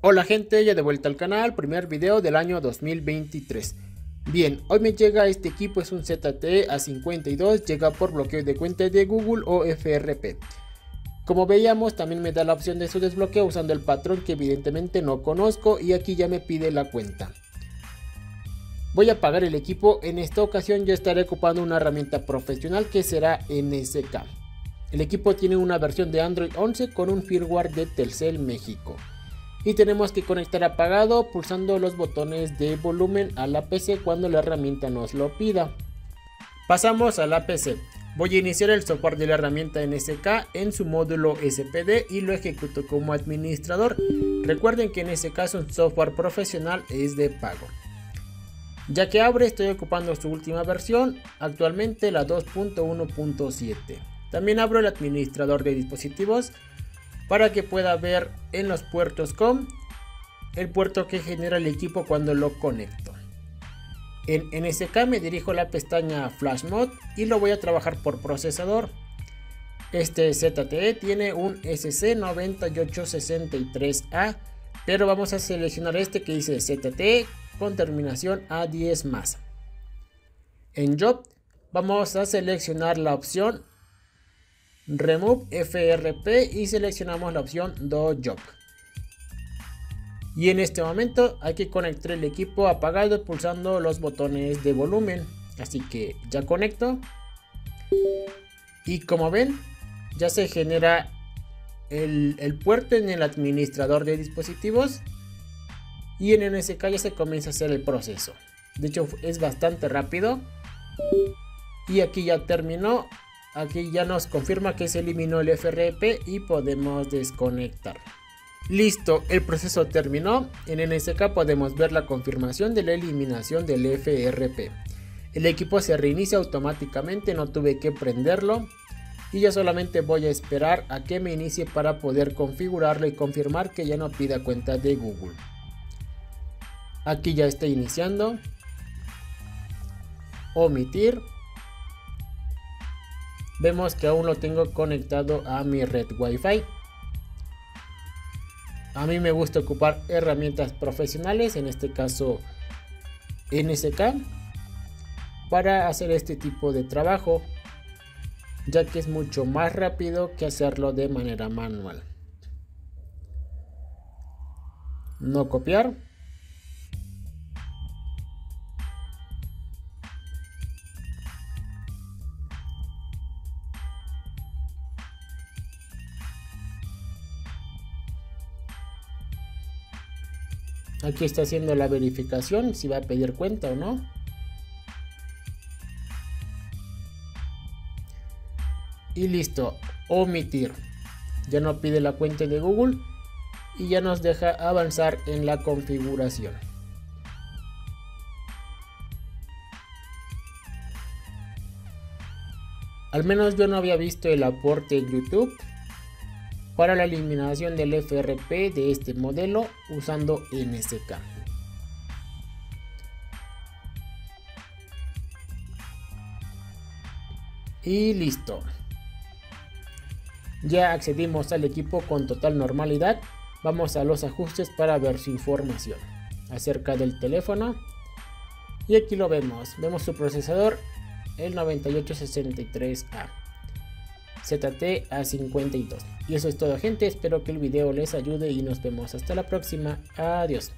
Hola gente, ya de vuelta al canal, primer video del año 2023. Bien, hoy me llega este equipo, es un ZTE A52, llega por bloqueo de cuenta de Google o FRP. Como veíamos, también me da la opción de su desbloqueo usando el patrón que evidentemente no conozco y aquí ya me pide la cuenta. Voy a apagar el equipo, en esta ocasión yo estaré ocupando una herramienta profesional que será NSK. El equipo tiene una versión de Android 11 con un firmware de Telcel México y tenemos que conectar apagado pulsando los botones de volumen a la PC cuando la herramienta nos lo pida. Pasamos a la PC. Voy a iniciar el software de la herramienta NSK en su módulo SPD y lo ejecuto como administrador. Recuerden que en este caso un software profesional es de pago. Ya que abre estoy ocupando su última versión, actualmente la 2.1.7. También abro el administrador de dispositivos para que pueda ver en los puertos COM el puerto que genera el equipo cuando lo conecto. En NSK me dirijo a la pestaña Flash Mode y lo voy a trabajar por procesador. Este ZTE tiene un SC9863A, pero vamos a seleccionar este que dice ZTE con terminación A10 más. En Job vamos a seleccionar la opción Remove FRP y seleccionamos la opción Do Job. Y en este momento hay que conectar el equipo apagado pulsando los botones de volumen. Así que ya conecto. Y como ven, ya se genera el, el, puerto en el administrador de dispositivos. Y en NSK ya se comienza a hacer el proceso. De hecho es bastante rápido. Y aquí ya terminó Aquí ya nos confirma que se eliminó el FRP y podemos desconectar. Listo, el proceso terminó. En NSK podemos ver la confirmación de la eliminación del FRP. El equipo se reinicia automáticamente, no tuve que prenderlo. Y ya solamente voy a esperar a que me inicie para poder configurarlo y confirmar que ya no pida cuenta de Google. Aquí ya está iniciando. Omitir vemos que aún lo tengo conectado a mi red Wi-Fi. A mí me gusta ocupar herramientas profesionales, en este caso NSK, para hacer este tipo de trabajo, ya que es mucho más rápido que hacerlo de manera manual. No copiar. Aquí está haciendo la verificación si va a pedir cuenta o no. Y listo, omitir. Ya no pide la cuenta de Google y ya nos deja avanzar en la configuración. Al menos yo no había visto el aporte en YouTube para la eliminación del FRP de este modelo usando NSK. Y listo. Ya accedimos al equipo con total normalidad. Vamos a los ajustes para ver su información acerca del teléfono. Y aquí lo vemos. Vemos su procesador, el 9863A. ZT a 52. Y eso es todo gente, espero que el video les ayude y nos vemos hasta la próxima. Adiós.